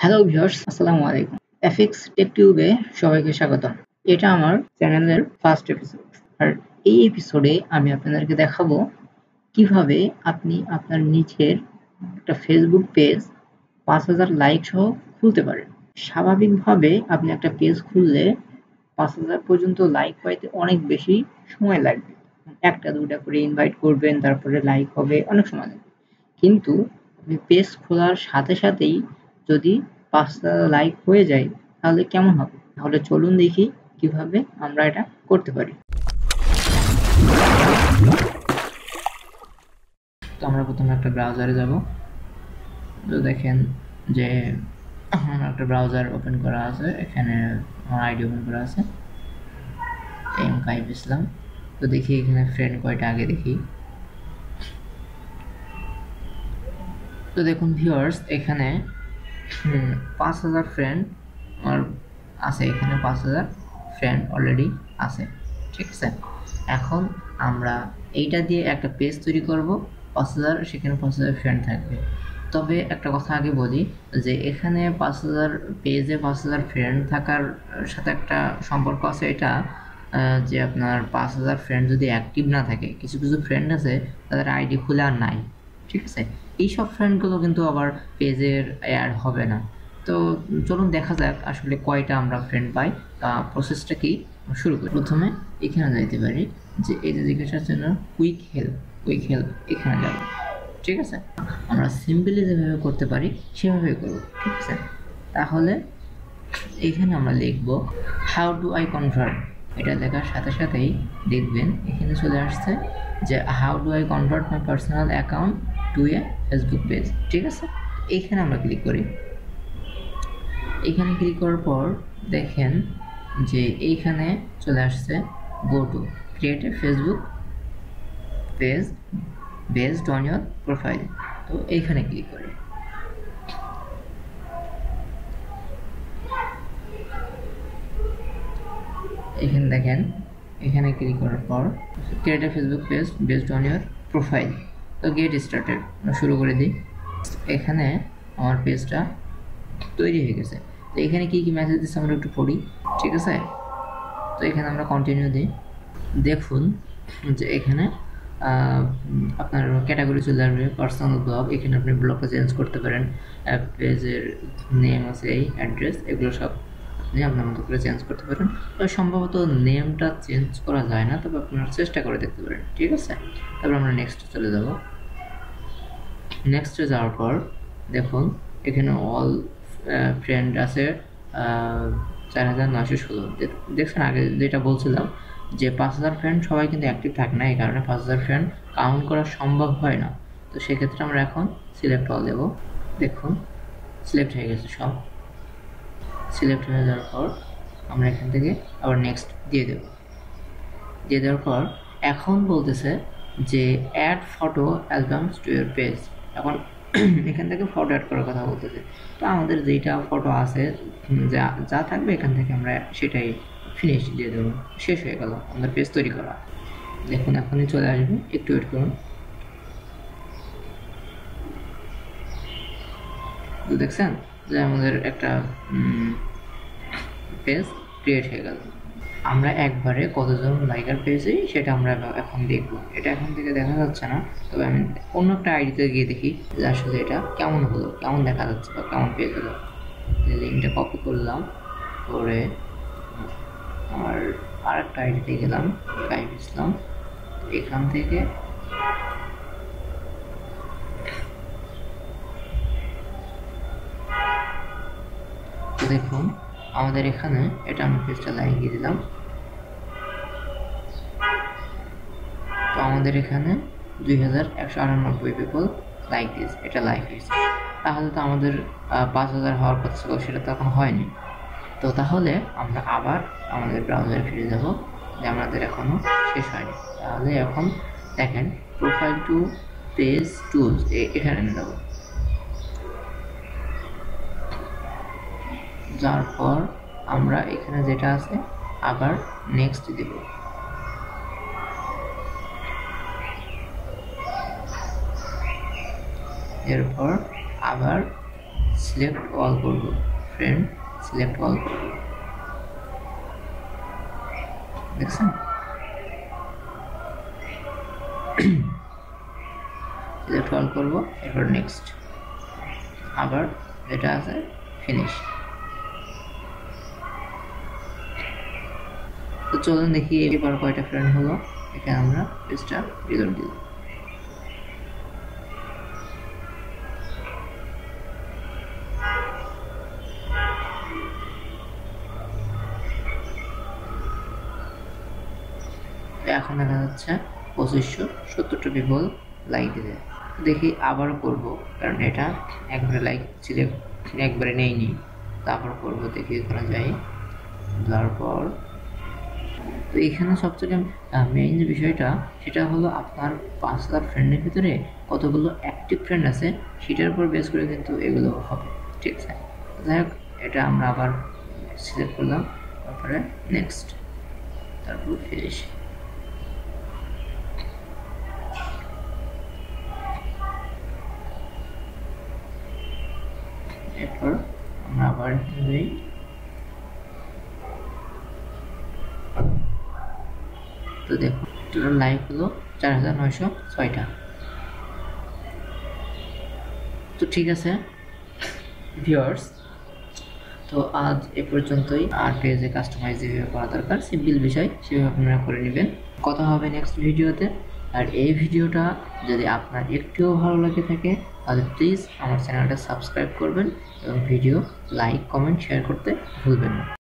Hello viewers আসসালামু আলাইকুম FX take টিউবে সবাইকে স্বাগত এটা আমার চ্যানেলের ফার্স্ট এপিসোড আর এই এপিসোডে আমি আপনাদেরকে দেখাবো কীভাবে আপনি আপনার নিচের একটা ফেসবুক পেজ পাঁচ হাজার লাইক সহ খুলতে পারেন। স্বাভাবিকভাবে আপনি একটা পেজ খুললে পাঁচ হাজার পর্যন্ত লাইক পাইতে অনেক বেশি সময় লাগবে। একটা দুটা করে ইনভাইট করবেন, তারপরে লাইক হবে, অনেক সময় লাগবে। কিন্তু আপনি পেজ খোলার সাথে সাথেই যদি পাঁচটা লাইক হয়ে যায়, তাহলে কেমন হবে? তাহলে চলুন দেখি কীভাবে আমরা এটা করতে পারি। তো আমরা প্রথমে একটা ব্রাউজারে যাব। তো দেখেন যে আমার একটা ব্রাউজার ওপেন করা আছে, এখানে আমার আইডি ওপেন করা আছে। এম কাইফ ইসলাম তো দেখি এখানে ফ্রেন্ড কয়টা, আগে দেখি। তো দেখুন ভিউয়ার্স এখানে পাঁচ হাজার ফ্রেন্ড আমার আছে এখানে পাঁচ হাজার ফ্রেন্ড অলরেডি আছে, ঠিক আছে? এখন আমরা এইটা দিয়ে একটা পেজ তৈরি করব, পাঁচ হাজার, সেখানে পাঁচ হাজার ফ্রেন্ড থাকবে। তবে একটা কথা আগে বলি, যে এখানে পাঁচ হাজার পেজে পাঁচ হাজার ফ্রেন্ড থাকার সাথে একটা সম্পর্ক আছে এটা যে আপনার পাঁচ হাজার ফ্রেন্ড যদি অ্যাক্টিভ না থাকে, কিছু কিছু ফ্রেন্ড আছে, তাদের আইডি খুলে নাই, ঠিক আছে? এইসব ফ্রেন্ডগুলো কিন্তু আবার পেজের অ্যাড হবে না। তো চলুন দেখা যাক আসলে কয়টা আমরা ফ্রেন্ড পাই, তা প্রসেসটা কি? শুরু করি। প্রথমে এখানে যাইতে পারি যে এই যে জিজ্ঞাসার জন্য কুইক হেল্প কুইক হেল্প এখানে যাব। ঠিক আছে? আমরা সিম্পলি যেভাবে করতে পারি সেভাবে করব। ঠিক আছে? তাহলে এখানে আমরা লিখব হাউ ডু আই কনভার্ট এটা লেখার সাথে সাথেই দেখবেন এখানে চলে আসছে যে how do I convert my personal account to a Facebook page ঠিক আছে? এইখানে আমরা ক্লিক করি। এখানে ক্লিক করার পর দেখেন যে এইখানে চলে আসছে go to create a Facebook page based on your profile তো এইখানে ক্লিক করি। এখানে দেখেন এখানে ক্লিক করার পর create a Facebook page based on your profile তো গেট স্টার্টেড শুরু করে দিই। এখানে আমার পেজটা তৈরি হয়ে গেছে। তো এখানে কী কী মেসেজ দিচ্ছে আমরা একটু পড়ি, ঠিক আছে? তো এখানে আমরা কন্টিনিউ দিই। দেখুন যে এখানে আপনার ক্যাটাগরি চলে আসবে পার্সোনাল ব্লগ এখানে আপনি ব্লগটা চেঞ্জ করতে পারেন। পেজের নেম আছে, এই অ্যাড্রেস এগুলো সব আপনি আপনার মতো করে চেঞ্জ করতে পারেন। তবে সম্ভবত নেমটা চেঞ্জ করা যায় না, তবে আপনারা চেষ্টা করে দেখতে পারেন, ঠিক আছে? তারপর আমরা নেক্সট চলে যাব। নেক্সটে যাওয়ার পর, দেখুন, এখানে অল ফ্রেন্ড আছে চার হাজার নয়শো ষোলো। দেখছেন, আগে যেটা বলছিলাম, যে পাঁচ হাজার ফ্রেন্ড সবাই কিন্তু অ্যাক্টিভ থাকে না, এই কারণে পাঁচ হাজার ফ্রেন্ড কাউন্ট করা সম্ভব হয় না। তো সেক্ষেত্রে আমরা এখন সিলেক্ট অল দেবো। দেখুন সিলেক্ট হয়ে গেছে সব। সিলেক্ট হয়ে যাওয়ার পর আমরা এখান থেকে আবার নেক্সট দিয়ে দেব। দিয়ে দেওয়ার পর এখন বলতেছে যে add photo albums to your page এখন এখান থেকে ফটো অ্যাড করার কথা বলতেছে। তো আমাদের যেটা ফটো আছে যা যা থাকবে এখান থেকে আমরা সেটাই ফিনিশ দিয়ে দেবো। শেষ হয়ে গেল। আমাদের পেজ তৈরি করা। দেখুন, এখনই চলে আসবে। একটু ওয়েট করুন। দেখছেন? যে আমাদের একটা পেজ ক্রিয়েট হয়ে গেল। আমরা একবারে কতজন লাইকার পেয়েছি সেটা আমরা এখন দেখব। এটা এখন থেকে দেখা যাচ্ছে না, তবে আমি অন্য একটা আইডিতে গিয়ে দেখি যে আসলে এটা কেমন হলো, কেমন দেখা যাচ্ছে বা কেমন পেয়ে গেল। লিঙ্কটা কপি করলাম, করে আর আর একটা আইডিতে গেলাম গাইব ইসলাম এখান থেকে দেখুন, আমাদের এখানে এটা আমি পেজটা লাগিয়ে দিলাম। তো আমাদের এখানে দুই হাজার একশো আটানব্বই পিপল লাইক দিস এটা লাইক হয়েছে তাহলে তো আমাদের পাঁচ হাজার হওয়ার কথা ছিল, সেটা তো এখন হয়নি। তো তাহলে আমরা আবার আমাদের ব্রাউজারে ফিরে যাব, যে আমাদের এখনও শেষ হয়নি। তাহলে এখন দেখেন প্রোফাইল টু পেজ টুলস এখানে নেব যাওয়ার পর আমরা এখানে যেটা আছে, আবার নেক্সট দেব। এরপর আবার সিলেক্ট অল করব। ফ্রেন্ড সিলেক্ট অল করব। দেখছেন? সিলেক্ট অল করব, এরপর নেক্সট আবার যেটা আছে ফিনিশ তো চলুন দেখি এবার কয়টা ফ্রেন্ড হলো। এখানে আমরা পেজটা রিলোড দিলাম এখন দেখা যাচ্ছে পঁচিশশো সত্তরটা পিপল লাইক দিতে দেখি আবার করব, কারণ এটা একবারে লাইক সিলেক্ট একবারে নেইনি তারপর করব, দেখি এখানে যাই তারপর তো এখানে সবচেয়ে মেইন বিষয়টা, সেটা হলো আপনার পাঁচ হাজার ফ্রেন্ডের ভিতরে কতগুলো অ্যাক্টিভ ফ্রেন্ড আছে, সেটার উপর বেস করে কিন্তু এগুলো হবে, ঠিক আছে? যাই হোক, এটা আমরা আবার সিলেক্ট করলাম, তারপরে নেক্সট তারপর ফিনিশ এরপর আমরা আবার তো দেখুন টোটাল লাইক হলো চার হাজার নয়শো ছয়টা। তো ঠিক আছে ভিউয়ার্স তো আজ এ পর্যন্তই। আর পেজে কাস্টমাইজ যেভাবে করা দরকার সিম্পল বিষয় সেভাবে আপনারা করে নেবেন। কথা হবে নেক্সট ভিডিওতে আর এই ভিডিওটা যদি আপনার একটুও ভালো লাগে থাকে, তাহলে প্লিজ আমার চ্যানেলটা সাবস্ক্রাইব করবেন এবং ভিডিও লাইক কমেন্ট শেয়ার করতে ভুলবেন না।